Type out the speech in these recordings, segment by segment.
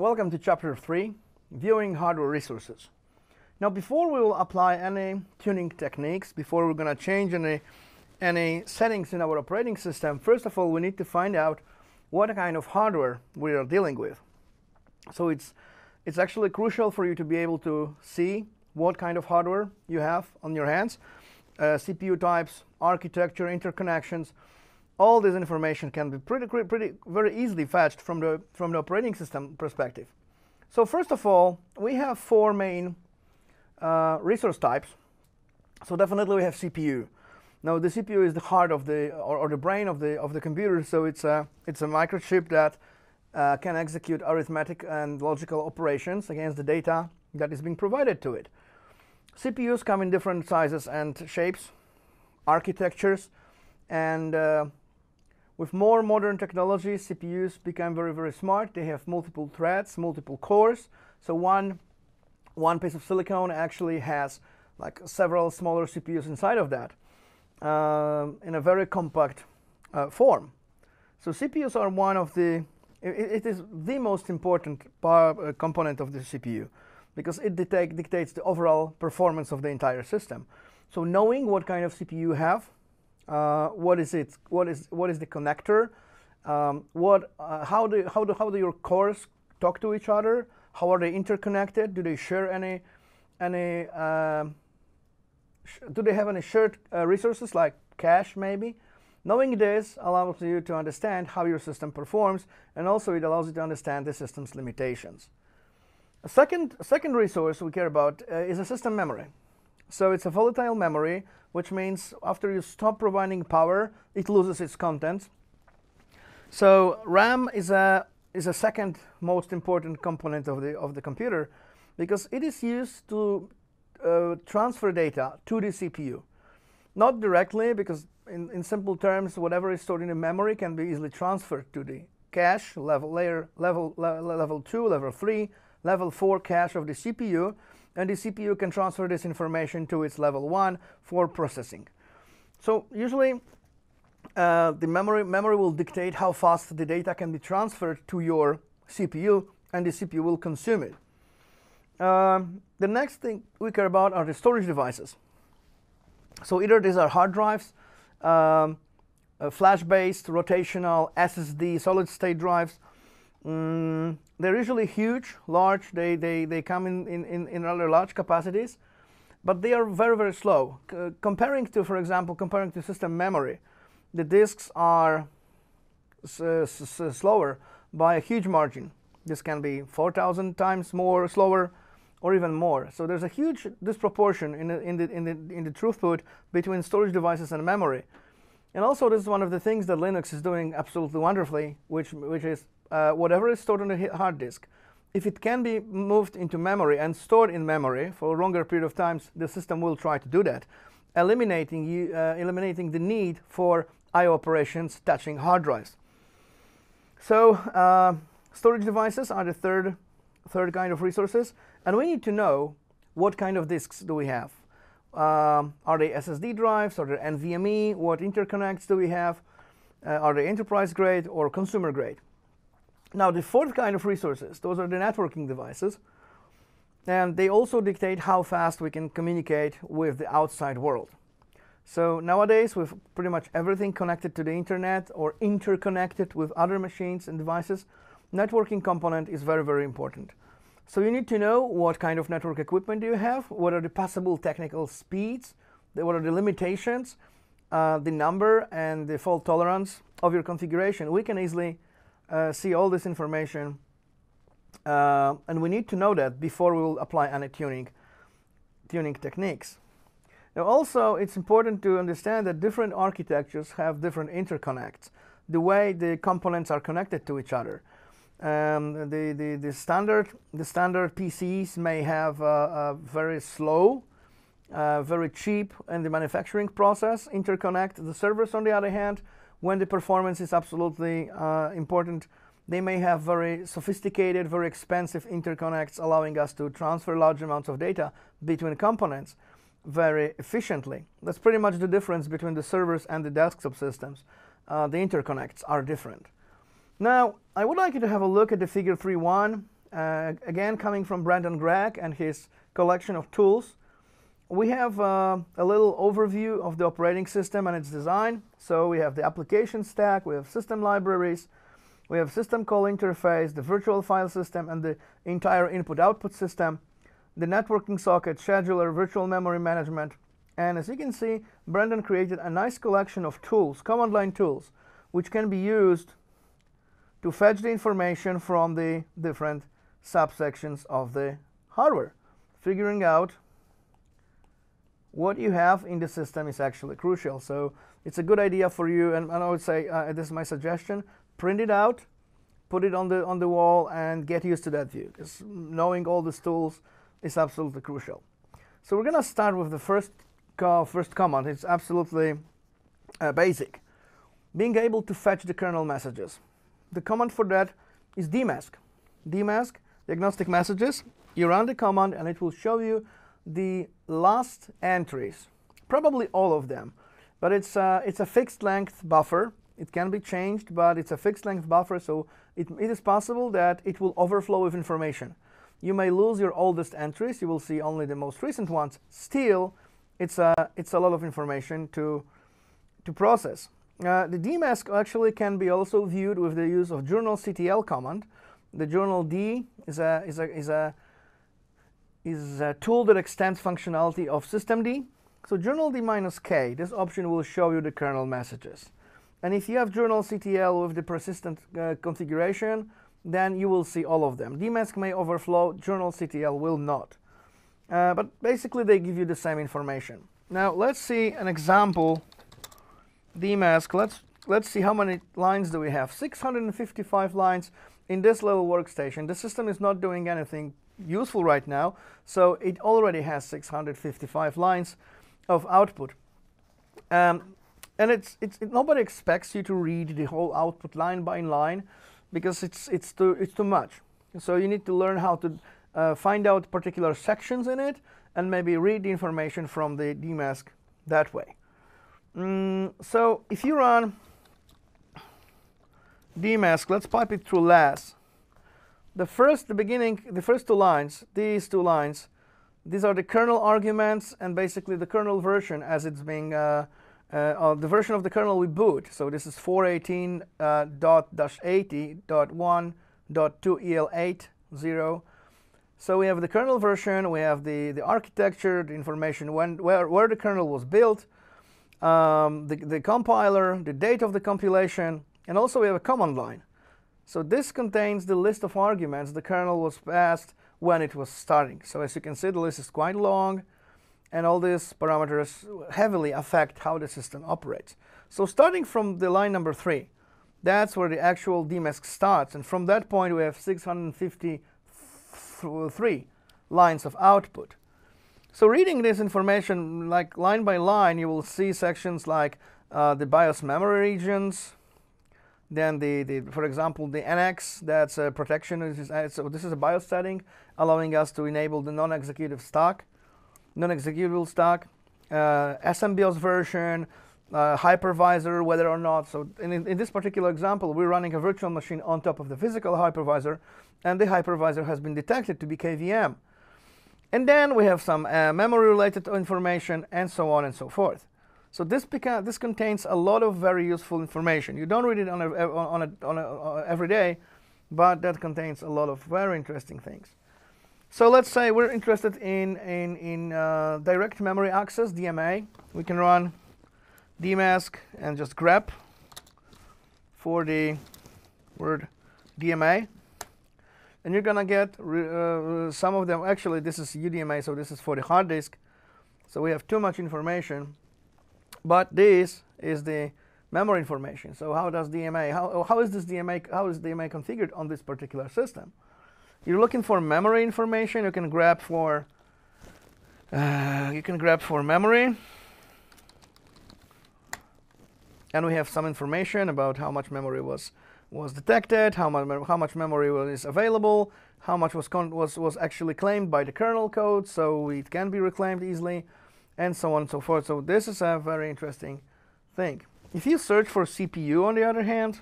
Welcome to Chapter 3, Viewing Hardware Resources. Now before we will apply any tuning techniques, before we're going to change any, any settings in our operating system, first of all we need to find out what kind of hardware we are dealing with. So it's, it's actually crucial for you to be able to see what kind of hardware you have on your hands, uh, CPU types, architecture, interconnections, all this information can be pretty, pretty, very easily fetched from the, from the operating system perspective. So first of all, we have four main uh, resource types. So definitely we have CPU. Now the CPU is the heart of the, or, or the brain of the, of the computer. So it's a, it's a microchip that uh, can execute arithmetic and logical operations against the data that is being provided to it. CPUs come in different sizes and shapes, architectures, and uh, with more modern technology, CPUs become very, very smart. They have multiple threads, multiple cores. So one, one piece of silicon actually has like several smaller CPUs inside of that um, in a very compact uh, form. So CPUs are one of the, it, it is the most important uh, component of the CPU because it dictates the overall performance of the entire system. So knowing what kind of CPU you have uh, what is it? What is what is the connector? Um, what? Uh, how do how do how do your cores talk to each other? How are they interconnected? Do they share any any? Um, do they have any shared uh, resources like cache maybe? Knowing this allows you to understand how your system performs, and also it allows you to understand the system's limitations. A second, second resource we care about uh, is a system memory. So it's a volatile memory, which means after you stop providing power, it loses its contents. So RAM is a is a second most important component of the of the computer because it is used to uh, transfer data to the CPU. Not directly because in, in simple terms, whatever is stored in the memory can be easily transferred to the cache level layer level le level 2, level 3, level 4 cache of the CPU and the CPU can transfer this information to its level 1 for processing. So usually uh, the memory, memory will dictate how fast the data can be transferred to your CPU, and the CPU will consume it. Um, the next thing we care about are the storage devices. So either these are hard drives, um, uh, flash-based, rotational, SSD, solid-state drives, Mm, they're usually huge, large. They, they, they come in, in, in rather large capacities, but they are very, very slow. C comparing to, for example, comparing to system memory, the disks are slower by a huge margin. This can be 4,000 times more slower or even more. So there's a huge disproportion in the, in the, in the, in the throughput between storage devices and memory. And also, this is one of the things that Linux is doing absolutely wonderfully, which, which is uh, whatever is stored on the hard disk, if it can be moved into memory and stored in memory for a longer period of time, the system will try to do that, eliminating, uh, eliminating the need for I.O. operations touching hard drives. So uh, storage devices are the third, third kind of resources, and we need to know what kind of disks do we have. Um, are they SSD drives? Are they NVMe? What interconnects do we have? Uh, are they enterprise grade or consumer grade? Now, the fourth kind of resources, those are the networking devices. And they also dictate how fast we can communicate with the outside world. So nowadays, with pretty much everything connected to the internet or interconnected with other machines and devices, networking component is very, very important. So you need to know what kind of network equipment do you have, what are the possible technical speeds, what are the limitations, uh, the number and the fault tolerance of your configuration. We can easily see all this information. Uh, and we need to know that before we will apply any tuning, tuning techniques. Now also, it's important to understand that different architectures have different interconnects, the way the components are connected to each other. Um, the, the, the, standard, the standard PCs may have a, a very slow, uh, very cheap in the manufacturing process interconnect. The servers, on the other hand, when the performance is absolutely uh, important, they may have very sophisticated, very expensive interconnects allowing us to transfer large amounts of data between components very efficiently. That's pretty much the difference between the servers and the desktop systems. Uh, the interconnects are different. Now, I would like you to have a look at the figure 3.1 uh, again coming from Brendan Gregg and his collection of tools. We have uh, a little overview of the operating system and its design. So we have the application stack, we have system libraries, we have system call interface, the virtual file system, and the entire input-output system, the networking socket, scheduler, virtual memory management. And as you can see, Brendan created a nice collection of tools, command line tools, which can be used to fetch the information from the different subsections of the hardware. Figuring out what you have in the system is actually crucial. So it's a good idea for you, and, and I would say uh, this is my suggestion: print it out, put it on the on the wall, and get used to that view. Because knowing all these tools is absolutely crucial. So we're gonna start with the first co first command. It's absolutely uh, basic. Being able to fetch the kernel messages. The command for that is dmesg. dmesg diagnostic messages. You run the command, and it will show you the last entries, probably all of them. But it's, uh, it's a fixed length buffer. It can be changed, but it's a fixed length buffer, so it, it is possible that it will overflow with information. You may lose your oldest entries. You will see only the most recent ones. Still, it's a, it's a lot of information to, to process. Uh, the dmesg actually can be also viewed with the use of journalctl command. The journal D is a, is a, is a is a tool that extends functionality of systemd. So journal d minus k, this option will show you the kernel messages. And if you have journalctl with the persistent uh, configuration, then you will see all of them. dmesg may overflow, journalctl will not. Uh, but basically, they give you the same information. Now, let's see an example dmesg. Let's, let's see how many lines do we have. 655 lines in this little workstation. The system is not doing anything useful right now. So it already has 655 lines of output. Um, and it's, it's, it, nobody expects you to read the whole output line by line because it's, it's, too, it's too much. So you need to learn how to uh, find out particular sections in it and maybe read the information from the dmesg that way. Mm, so if you run dmesg, let's pipe it through less the first, the beginning, the first two lines, these two lines, these are the kernel arguments and basically the kernel version as it's being, uh, uh, uh, the version of the kernel we boot. So this is 418.80.1.2EL80. So we have the kernel version, we have the, the architecture, the information when, where, where the kernel was built, um, the, the compiler, the date of the compilation, and also we have a command line. So this contains the list of arguments the kernel was passed when it was starting. So as you can see, the list is quite long, and all these parameters heavily affect how the system operates. So starting from the line number three, that's where the actual dmesg starts. And from that point, we have 653 lines of output. So reading this information like line by line, you will see sections like uh, the BIOS memory regions, then the, the for example, the NX, that's a protection. Uh, so this is a BIOS setting allowing us to enable the non-executive stack, non-executable stack, uh, SMBIOS version, uh, hypervisor, whether or not. So in, in this particular example, we're running a virtual machine on top of the physical hypervisor, and the hypervisor has been detected to be KVM. And then we have some uh, memory-related information, and so on and so forth. So this, this contains a lot of very useful information. You don't read it on, a, on, a, on, a, uh, every day, but that contains a lot of very interesting things. So let's say we're interested in, in, in uh, direct memory access, DMA. We can run dmesg and just grep for the word DMA. And you're going to get uh, some of them. Actually, this is UDMA, so this is for the hard disk. So we have too much information. But this is the memory information. So how does DMA, how, how is this DMA, how is DMA configured on this particular system? You're looking for memory information, you can grep for, uh, you can grep for memory. And we have some information about how much memory was, was detected, how much, how much memory was available, how much was, was, was actually claimed by the kernel code, so it can be reclaimed easily and so on and so forth. So this is a very interesting thing. If you search for CPU, on the other hand,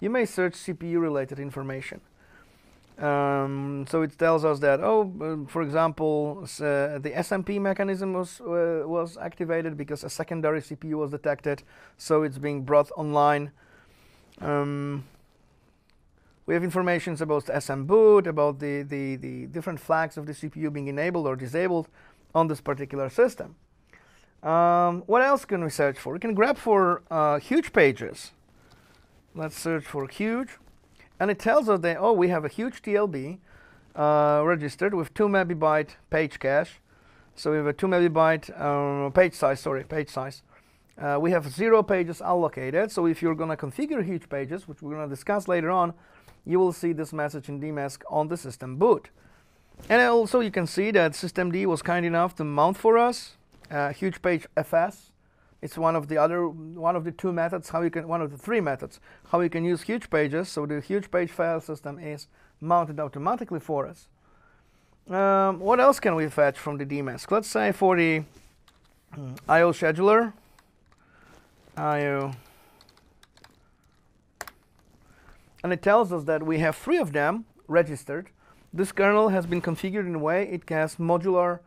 you may search CPU-related information. Um, so it tells us that, oh, uh, for example, uh, the SMP mechanism was uh, was activated because a secondary CPU was detected, so it's being brought online. Um, we have information about SM boot, about the, the, the different flags of the CPU being enabled or disabled on this particular system. Um, what else can we search for? We can grep for uh, huge pages. Let's search for huge. And it tells us that, oh, we have a huge TLB uh, registered with 2 megabyte page cache. So we have a 2 megabyte uh, page size, sorry, page size. Uh, we have zero pages allocated. So if you're going to configure huge pages, which we're going to discuss later on, you will see this message in dmesg on the system boot. And also you can see that systemd was kind enough to mount for us a huge page fs it's one of the other, one of the two methods how you can, one of the three methods how you can use huge pages. So the huge page file system is mounted automatically for us. Um, what else can we fetch from the dmesg? Let's say for the um, I/O scheduler, I/O, and it tells us that we have three of them registered. This kernel has been configured in a way it has modular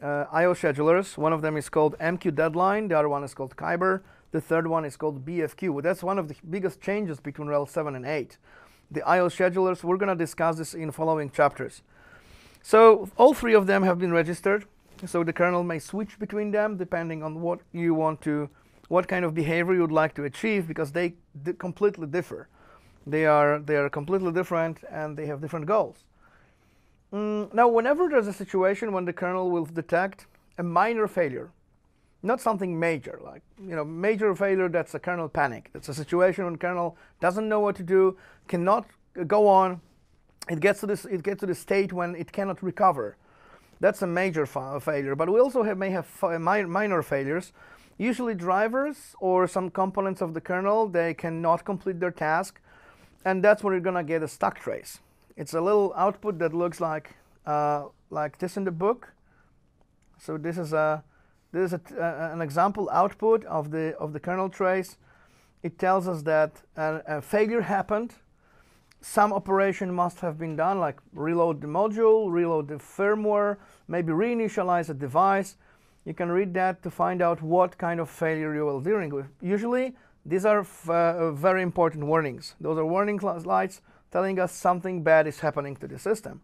uh, I/O schedulers. One of them is called MQ Deadline. The other one is called Kyber. The third one is called BFQ. That's one of the biggest changes between RHEL 7 and 8. The I/O schedulers. We're going to discuss this in following chapters. So all three of them have been registered. So the kernel may switch between them depending on what you want to, what kind of behavior you would like to achieve, because they completely differ. They are they are completely different and they have different goals. Mm, now, whenever there's a situation when the kernel will detect a minor failure, not something major, like you know, major failure that's a kernel panic. That's a situation when kernel doesn't know what to do, cannot go on. It gets to this, it gets to the state when it cannot recover. That's a major fa failure. But we also have, may have minor failures. Usually drivers or some components of the kernel, they cannot complete their task. And that's where you're going to get a stack trace. It's a little output that looks like uh, like this in the book. So this is a this is a, uh, an example output of the of the kernel trace. It tells us that a, a failure happened. Some operation must have been done, like reload the module, reload the firmware, maybe reinitialize a device. You can read that to find out what kind of failure you are dealing with. Usually, these are uh, very important warnings. Those are warning lights telling us something bad is happening to the system.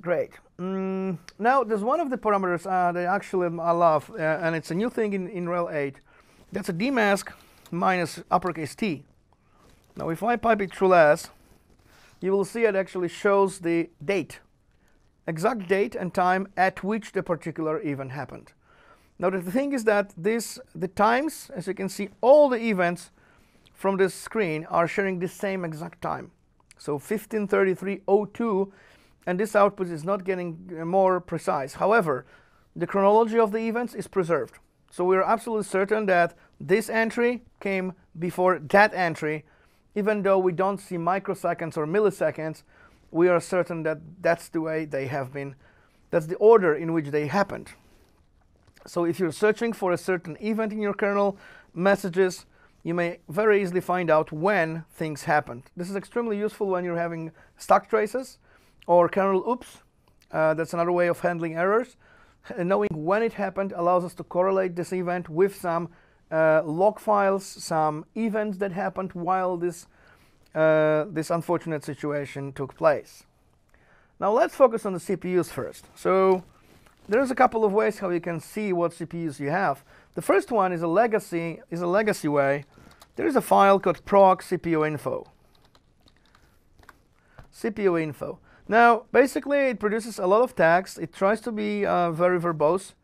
Great. Mm, now, there's one of the parameters uh, that actually I love, uh, and it's a new thing in, in RHEL 8. That's a dmesg minus uppercase T. Now, if I pipe it through less, you will see it actually shows the date, exact date and time at which the particular event happened. Now, the thing is that this, the times, as you can see, all the events from this screen are sharing the same exact time. So 1533.02, and this output is not getting uh, more precise. However, the chronology of the events is preserved. So we're absolutely certain that this entry came before that entry, even though we don't see microseconds or milliseconds, we are certain that that's the way they have been, that's the order in which they happened. So if you're searching for a certain event in your kernel, messages, you may very easily find out when things happened. This is extremely useful when you're having stack traces or kernel oops. Uh, that's another way of handling errors. And knowing when it happened allows us to correlate this event with some uh, log files, some events that happened while this, uh, this unfortunate situation took place. Now let's focus on the CPUs first. So there's a couple of ways how you can see what CPUs you have. The first one is a legacy is a legacy way. There is a file called proc CPU info. CPU info. Now, basically, it produces a lot of text. It tries to be uh, very verbose.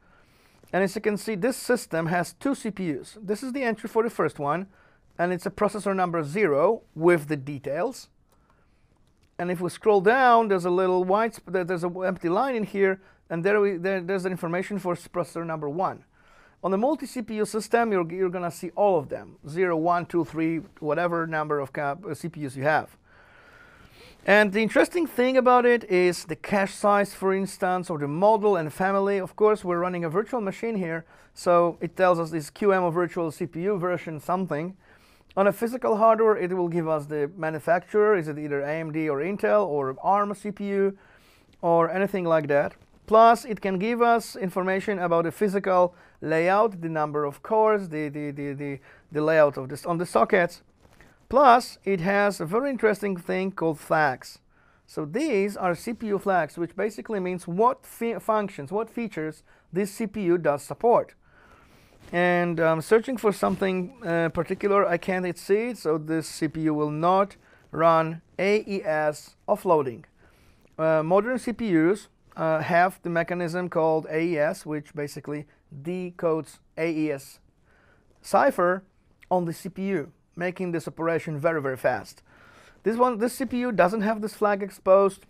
And as you can see, this system has two CPUs. This is the entry for the first one, and it's a processor number zero with the details. And if we scroll down, there's a little white, there's an empty line in here, and there, we, there there's the information for processor number one. On the multi-CPU system, you're, you're going to see all of them, 0, 1, 2, 3, whatever number of CPUs uh, you have. And the interesting thing about it is the cache size, for instance, or the model and family. Of course, we're running a virtual machine here, so it tells us this QEMU virtual CPU version something. On a physical hardware, it will give us the manufacturer, is it either AMD or Intel or ARM CPU or anything like that. Plus, it can give us information about the physical layout, the number of cores, the, the, the, the, the layout of this on the sockets. Plus, it has a very interesting thing called flags. So these are CPU flags, which basically means what functions, what features this CPU does support. And I'm searching for something uh, particular. I can't see it, so this CPU will not run AES offloading. Uh, modern CPUs uh, have the mechanism called AES, which basically decodes AES cipher on the CPU, making this operation very, very fast. This one, this CPU doesn't have this flag exposed,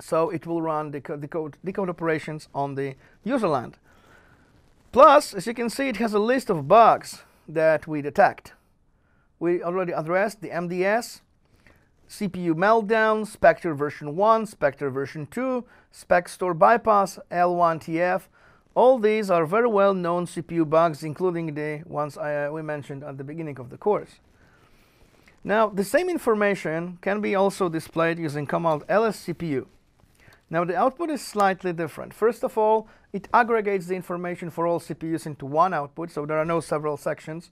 so it will run decode, decode, decode operations on the user land. Plus, as you can see, it has a list of bugs that we detect. We already addressed the MDS, CPU meltdown, Spectre version 1, Spectre version 2, SpecStore bypass, L1TF. All these are very well known CPU bugs, including the ones I, uh, we mentioned at the beginning of the course. Now, the same information can be also displayed using command lscpu. Now, the output is slightly different. First of all, it aggregates the information for all CPUs into one output, so there are no several sections.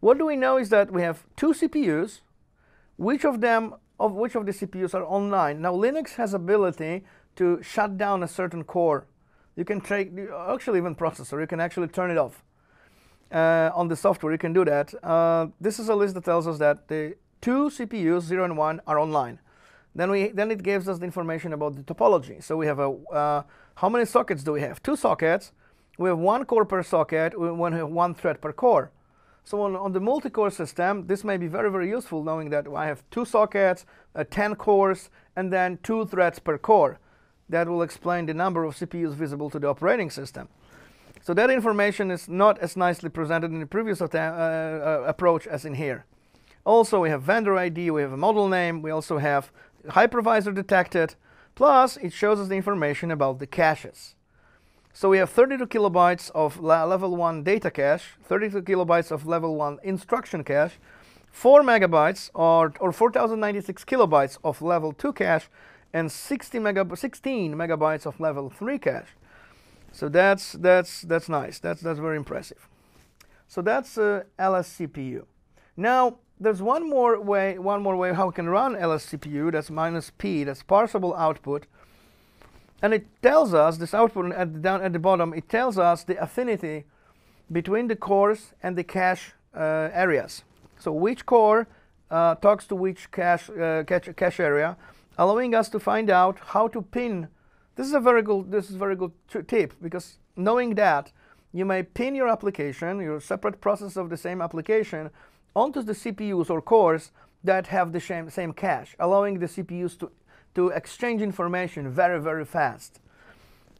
What do we know is that we have two CPUs, which of them, of which of the CPUs are online. Now, Linux has ability to shut down a certain core. You can take, actually even processor, you can actually turn it off uh, on the software, you can do that. Uh, this is a list that tells us that the two CPUs, 0 and 1, are online. Then, we, then it gives us the information about the topology. So we have a, uh, how many sockets do we have? Two sockets. We have one core per socket. We have one thread per core. So on, on the multi-core system, this may be very, very useful knowing that I have two sockets, uh, 10 cores, and then two threads per core. That will explain the number of CPUs visible to the operating system. So that information is not as nicely presented in the previous uh, uh, approach as in here. Also, we have vendor ID, we have a model name, we also have hypervisor detected, plus it shows us the information about the caches. So we have 32 kilobytes of level 1 data cache, 32 kilobytes of level 1 instruction cache, 4 megabytes or, or 4096 kilobytes of level 2 cache, and 60 megab 16 megabytes of level 3 cache. So that's, that's, that's nice. That's, that's very impressive. So that's uh, LSCPU. Now, there's one more way, one more way how we can run LSCPU, that's minus P, that's parsable output. And it tells us, this output at the, down at the bottom, it tells us the affinity between the cores and the cache uh, areas. So which core uh, talks to which cache, uh, cache, cache area, allowing us to find out how to pin this is a very good, this is very good tip because knowing that you may pin your application, your separate process of the same application, onto the CPUs or cores that have the same, same cache, allowing the CPUs to, to exchange information very, very fast.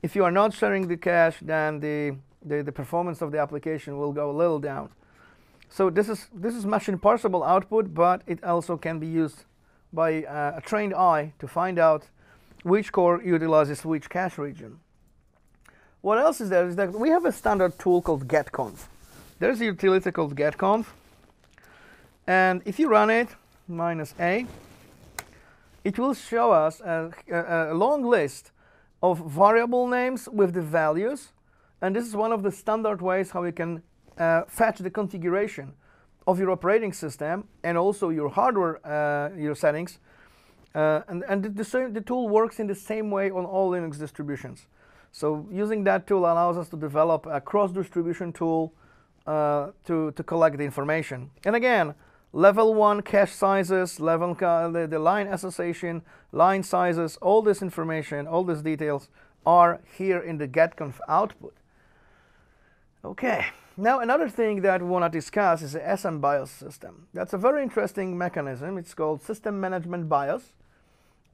If you are not sharing the cache, then the, the, the performance of the application will go a little down. So this is, this is machine parsable output, but it also can be used by uh, a trained eye to find out which core utilizes which cache region. What else is there is that we have a standard tool called getconf. There's a utility called getconf. And if you run it, minus A, it will show us a, a, a long list of variable names with the values. And this is one of the standard ways how we can uh, fetch the configuration of your operating system and also your hardware, uh, your settings uh, and and the, the, same, the tool works in the same way on all Linux distributions. So using that tool allows us to develop a cross-distribution tool uh, to, to collect the information. And again, level 1 cache sizes, level the, the line association, line sizes, all this information, all these details are here in the getconf output. Okay, now another thing that we want to discuss is the SMBIOS system. That's a very interesting mechanism. It's called System Management BIOS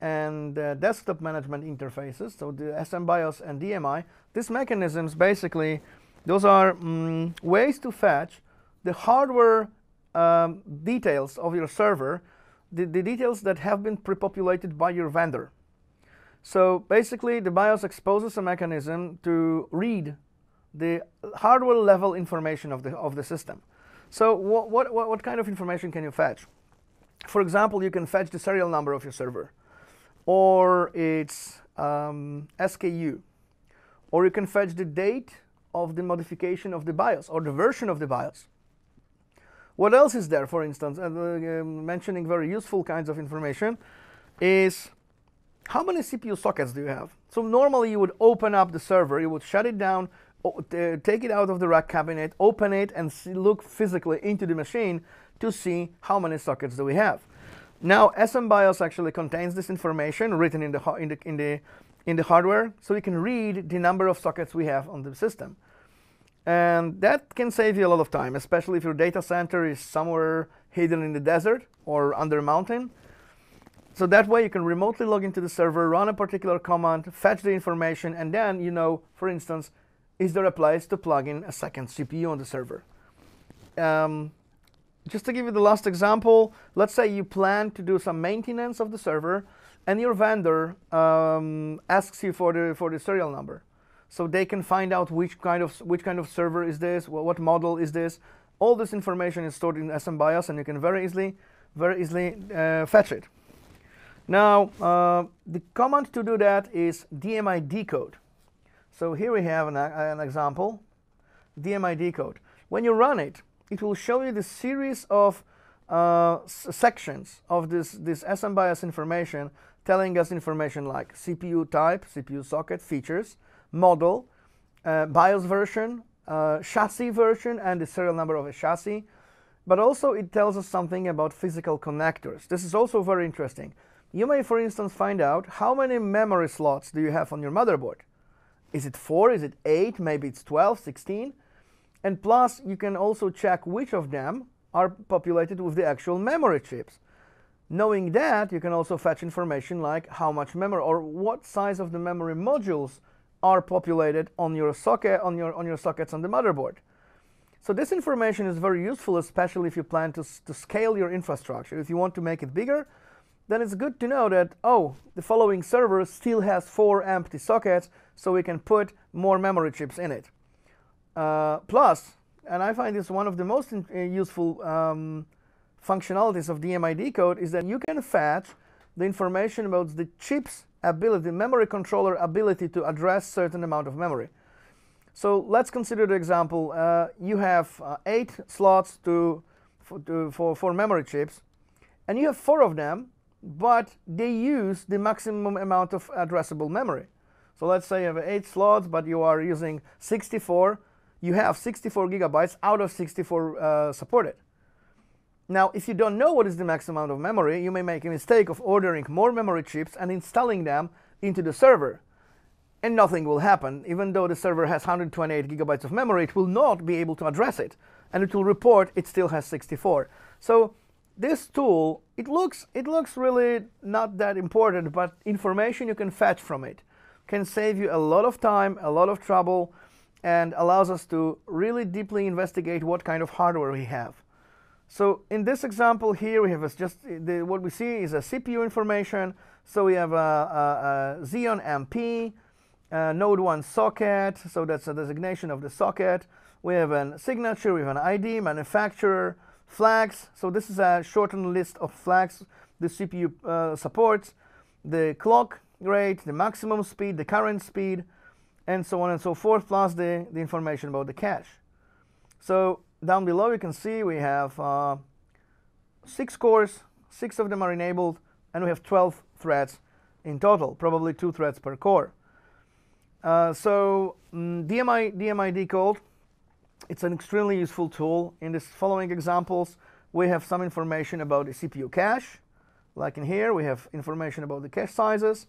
and uh, desktop management interfaces, so the SMBIOS and DMI, these mechanisms basically, those are mm, ways to fetch the hardware um, details of your server, the, the details that have been pre-populated by your vendor. So basically, the BIOS exposes a mechanism to read the hardware level information of the, of the system. So what, what, what kind of information can you fetch? For example, you can fetch the serial number of your server, or its um, SKU, or you can fetch the date of the modification of the BIOS or the version of the BIOS. What else is there, for instance, uh, uh, mentioning very useful kinds of information, is how many CPU sockets do you have? So normally you would open up the server, you would shut it down, Uh, take it out of the rack cabinet, open it, and see, look physically into the machine to see how many sockets do we have. Now, SMBIOS actually contains this information written in the, in the, in the, in the hardware, so we can read the number of sockets we have on the system. And that can save you a lot of time, especially if your data center is somewhere hidden in the desert or under a mountain. So that way you can remotely log into the server, run a particular command, fetch the information, and then you know, for instance, is there a place to plug in a second CPU on the server? Um, just to give you the last example, let's say you plan to do some maintenance of the server and your vendor um, asks you for the, for the serial number. So they can find out which kind of, which kind of server is this, what model is this. All this information is stored in SMBIOS and you can very easily, very easily uh, fetch it. Now, uh, the command to do that is DMI decode. So here we have an, an example, DMI decode. When you run it, it will show you the series of uh, sections of this, this SMBIOS information telling us information like CPU type, CPU socket, features, model, uh, BIOS version, uh, chassis version, and the serial number of a chassis. But also it tells us something about physical connectors. This is also very interesting. You may, for instance, find out how many memory slots do you have on your motherboard. Is it 4? Is it 8? Maybe it's 12, 16? And plus, you can also check which of them are populated with the actual memory chips. Knowing that, you can also fetch information like how much memory or what size of the memory modules are populated on your socket on your on your sockets on the motherboard. So this information is very useful, especially if you plan to, to scale your infrastructure. If you want to make it bigger, then it's good to know that, oh, the following server still has four empty sockets, so we can put more memory chips in it. Uh, plus, and I find this one of the most uh, useful um, functionalities of DMI decode is that you can fetch the information about the chip's ability, memory controller ability to address certain amount of memory. So let's consider the example. Uh, you have uh, eight slots to, for, to, for, for memory chips, and you have four of them but they use the maximum amount of addressable memory. So let's say you have 8 slots, but you are using 64. You have 64 gigabytes out of 64 uh, supported. Now, if you don't know what is the maximum amount of memory, you may make a mistake of ordering more memory chips and installing them into the server. And nothing will happen. Even though the server has 128 gigabytes of memory, it will not be able to address it. And it will report it still has 64. So this tool, it looks, it looks really not that important, but information you can fetch from it can save you a lot of time, a lot of trouble, and allows us to really deeply investigate what kind of hardware we have. So in this example here, we have just the, what we see is a CPU information. So we have a, a, a Xeon MP, a Node 1 socket, so that's a designation of the socket. We have a signature, we have an ID, manufacturer, flags. So this is a shortened list of flags the CPU uh, supports, the clock rate, the maximum speed, the current speed, and so on and so forth, plus the, the information about the cache. So down below you can see we have uh, six cores, six of them are enabled, and we have 12 threads in total, probably two threads per core. Uh, so um, DMI, DMI decode it's an extremely useful tool. In the following examples, we have some information about the CPU cache. Like in here, we have information about the cache sizes.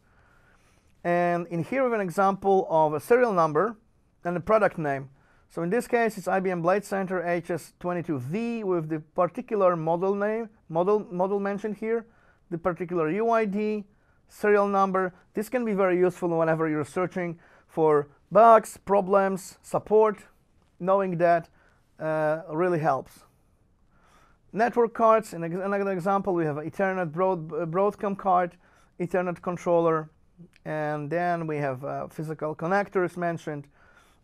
And in here, we have an example of a serial number and a product name. So in this case, it's IBM Blade Center HS22V with the particular model name, model, model mentioned here, the particular UID, serial number. This can be very useful whenever you're searching for bugs, problems, support, knowing that uh, really helps. Network cards, in another example, we have Ethernet broad, uh, Broadcom card, Ethernet controller, and then we have uh, physical connectors mentioned,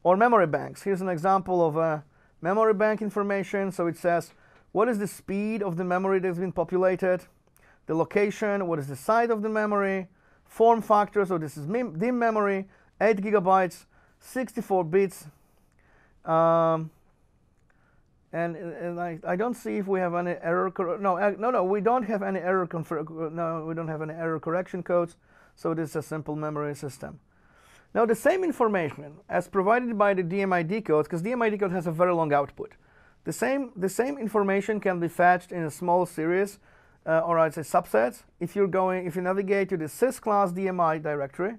or memory banks. Here's an example of a memory bank information. So it says what is the speed of the memory that's been populated, the location, what is the size of the memory, form factor, so this is DIMM memory, 8 gigabytes, 64 bits, um, and, and I, I, don't see if we have any error. No, uh, no, no, we don't have any error. no, we don't have any error correction codes. So this is a simple memory system. Now the same information as provided by the DMI decode, because DMI decode has a very long output. The same, the same information can be fetched in a small series, uh, or I'd say subsets. If you're going, if you navigate to the sysclass DMI directory,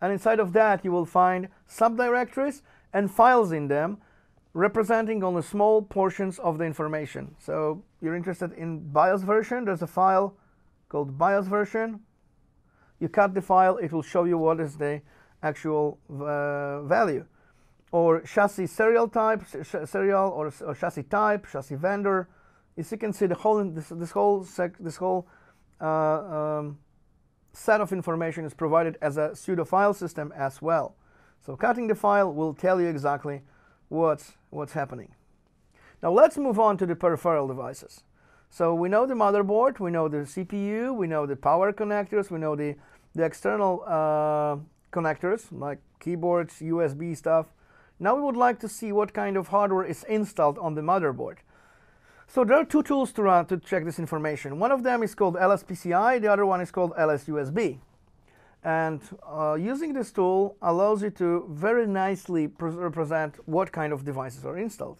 and inside of that you will find subdirectories and files in them representing only small portions of the information. So you're interested in BIOS version, there's a file called BIOS version. You cut the file, it will show you what is the actual uh, value. Or chassis serial type, serial or, or, chassis type, chassis vendor. As you can see, the whole this, this whole sec, this whole uh, um, set of information is provided as a pseudo file system as well. So cutting the file will tell you exactly what's, what's happening. Now let's move on to the peripheral devices. So we know the motherboard, we know the CPU, we know the power connectors, we know the, the external uh, connectors like keyboards, USB stuff. Now we would like to see what kind of hardware is installed on the motherboard. So there are two tools to run to check this information. One of them is called LSPCI, the other one is called LSUSB. And uh, using this tool allows you to very nicely represent what kind of devices are installed.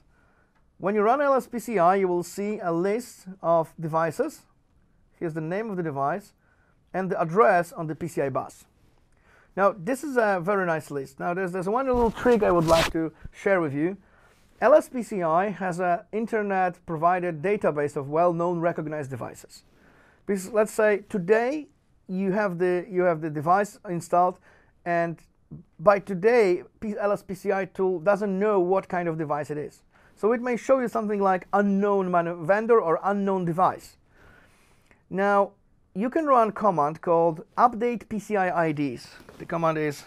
When you run LSPCI, you will see a list of devices. Here's the name of the device and the address on the PCI bus. Now, this is a very nice list. Now, there's, there's one little trick I would like to share with you. LSPCI has an internet-provided database of well-known recognized devices. Because let's say today you have the you have the device installed, and by today LSPCI tool doesn't know what kind of device it is. So it may show you something like unknown vendor or unknown device. Now you can run command called update PCI IDs. The command is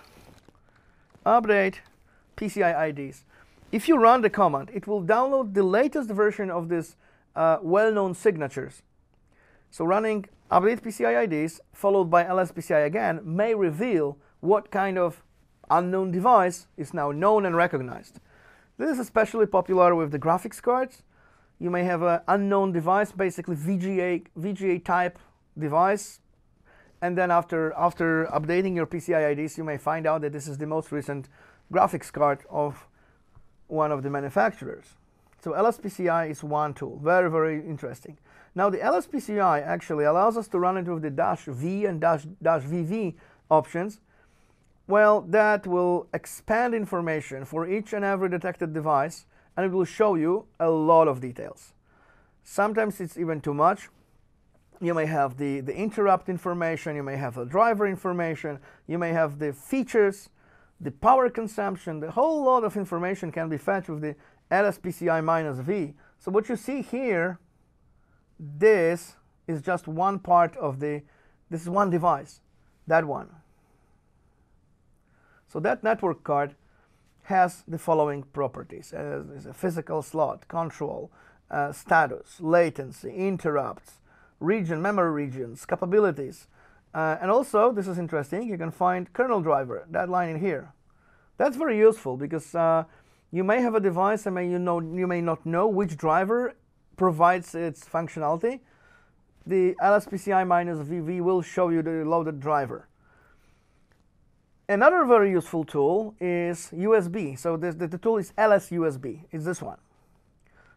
update PCI IDs. If you run the command, it will download the latest version of this uh, well-known signatures. So running update PCI IDs followed by LSPCI again may reveal what kind of unknown device is now known and recognized. This is especially popular with the graphics cards. You may have an unknown device, basically VGA, VGA type device, and then after, after updating your PCI IDs, you may find out that this is the most recent graphics card of one of the manufacturers. So LSPCI is one tool, very, very interesting. Now the LSPCI actually allows us to run into the dash V and dash, dash VV options. Well, that will expand information for each and every detected device and it will show you a lot of details. Sometimes it's even too much. You may have the, the interrupt information, you may have the driver information, you may have the features, the power consumption, the whole lot of information can be fetched with the LSPCI minus V. So what you see here, this is just one part of the, this is one device, that one. So that network card has the following properties. Uh, a physical slot, control, uh, status, latency, interrupts, region, memory regions, capabilities, uh, and also, this is interesting, you can find kernel driver, that line in here. That's very useful because uh, you may have a device and may you, know, you may not know which driver provides its functionality. The LSPCI minus VV will show you the loaded driver. Another very useful tool is USB. So this, the, the tool is LSUSB. It's this one.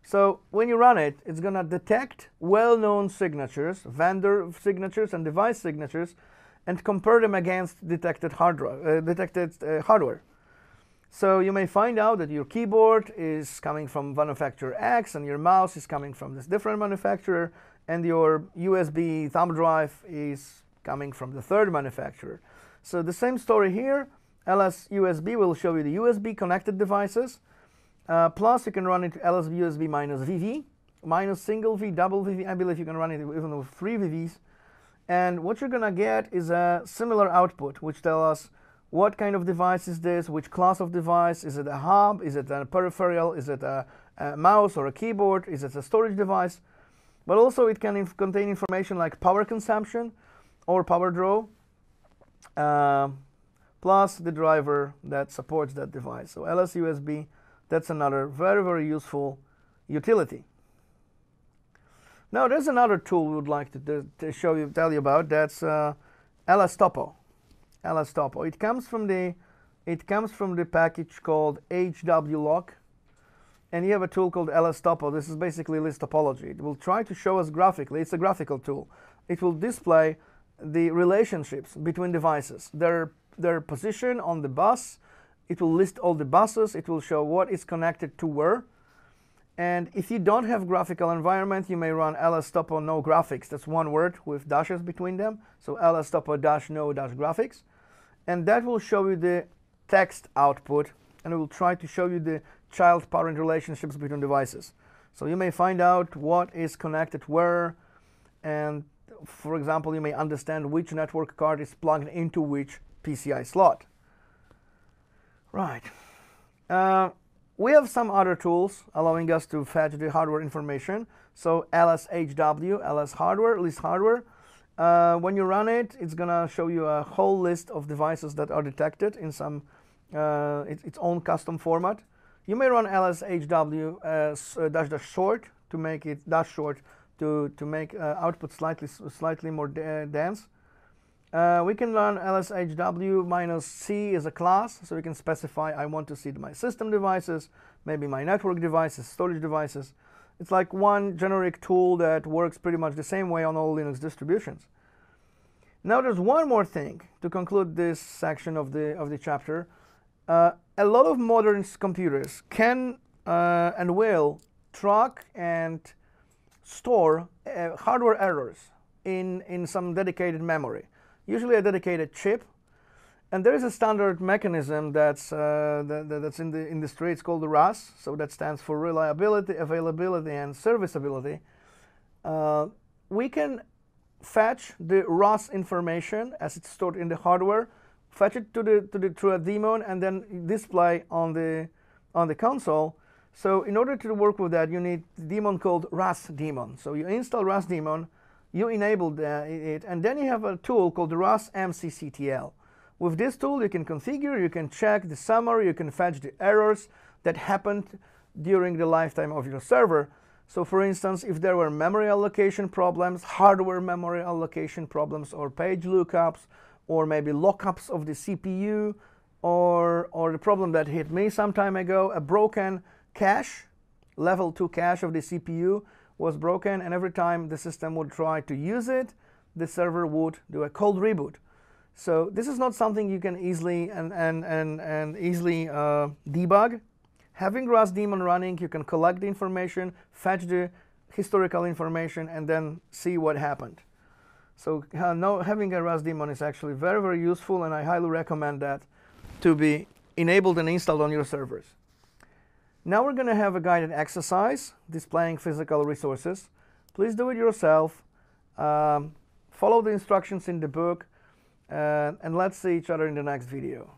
So when you run it, it's going to detect well-known signatures, vendor signatures and device signatures, and compare them against detected. Uh, detected uh, hardware. So you may find out that your keyboard is coming from manufacturer X, and your mouse is coming from this different manufacturer, and your USB thumb drive is coming from the third manufacturer. So the same story here. LS USB will show you the USB connected devices uh, plus, you can run it LSUSB minus VV, minus single V, double VV. I believe you can run it even with three VVs. And what you're going to get is a similar output, which tells us what kind of device is this, which class of device, is it a hub, is it a peripheral, is it a, a mouse or a keyboard, is it a storage device, but also it can inf contain information like power consumption or power draw, uh, plus the driver that supports that device. So LSUSB, that's another very, very useful utility. Now there's another tool we would like to, to show you, tell you about. That's uh, LSTopo. LSTopo. It comes from the it comes from the package called hwloc, and you have a tool called LSTopo. This is basically list topology. It will try to show us graphically. It's a graphical tool. It will display the relationships between devices, their their position on the bus. It will list all the buses. It will show what is connected to where and if you don't have graphical environment, you may run ls lstopo no graphics. That's one word with dashes between them. So ls lstopo dash no dash graphics. And that will show you the text output and it will try to show you the child-parent relationships between devices. So you may find out what is connected where and for example, you may understand which network card is plugged into which PCI slot. Right. Uh, we have some other tools allowing us to fetch the hardware information. So LSHW, LS hardware, list hardware. Uh, when you run it, it's going to show you a whole list of devices that are detected in some uh, its, its, own custom format. You may run LSHW as uh, dash dash short to make it dash short to to make uh, output slightly slightly more dense. Uh, we can learn lshw minus c as a class, so we can specify I want to see my system devices, maybe my network devices, storage devices. It's like one generic tool that works pretty much the same way on all Linux distributions. Now there's one more thing to conclude this section of the, of the chapter. Uh, a lot of modern computers can uh, and will track and store uh, hardware errors in, in some dedicated memory usually a dedicated chip. And there is a standard mechanism that's, uh, that, that's in the industry. It's called the RAS. So that stands for reliability, availability, and serviceability. Uh, we can fetch the RAS information as it's stored in the hardware, fetch it to the, to the, through a daemon, and then display on the, on the console. So in order to work with that, you need a daemon called RAS daemon. So you install RAS daemon, you enable it, and then you have a tool called RAS MCCTL. With this tool, you can configure, you can check the summary, you can fetch the errors that happened during the lifetime of your server. So for instance, if there were memory allocation problems, hardware memory allocation problems, or page lookups, or maybe lockups of the CPU, or, or the problem that hit me some time ago, a broken cache, level 2 cache of the CPU, was broken and every time the system would try to use it, the server would do a cold reboot. So this is not something you can easily and, and, and, and easily uh, debug. Having RAS daemon running, you can collect the information, fetch the historical information, and then see what happened. So uh, no, having a RAS daemon is actually very, very useful, and I highly recommend that to be enabled and installed on your servers. Now we're going to have a guided exercise displaying physical resources. Please do it yourself. Um, follow the instructions in the book uh, and let's see each other in the next video.